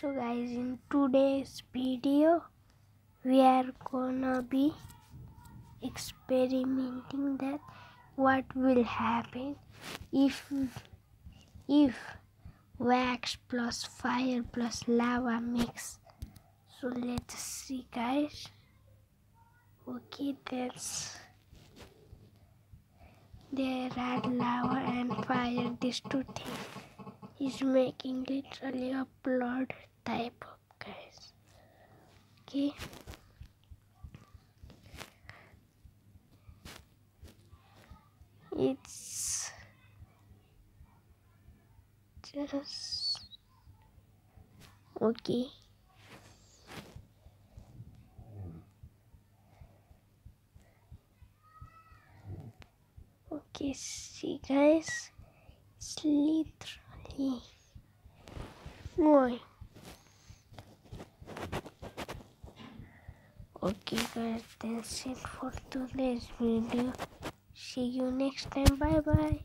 so guys in today's video we are gonna be experimenting that what will happen if if wax plus fire plus lava mix. So let's see guys. Okay that's there are lava and fire these two things is making literally a blood type of guys. Okay? It's just okay. Okay see guys it's literally going okay guys that's it for today's video see you next time bye bye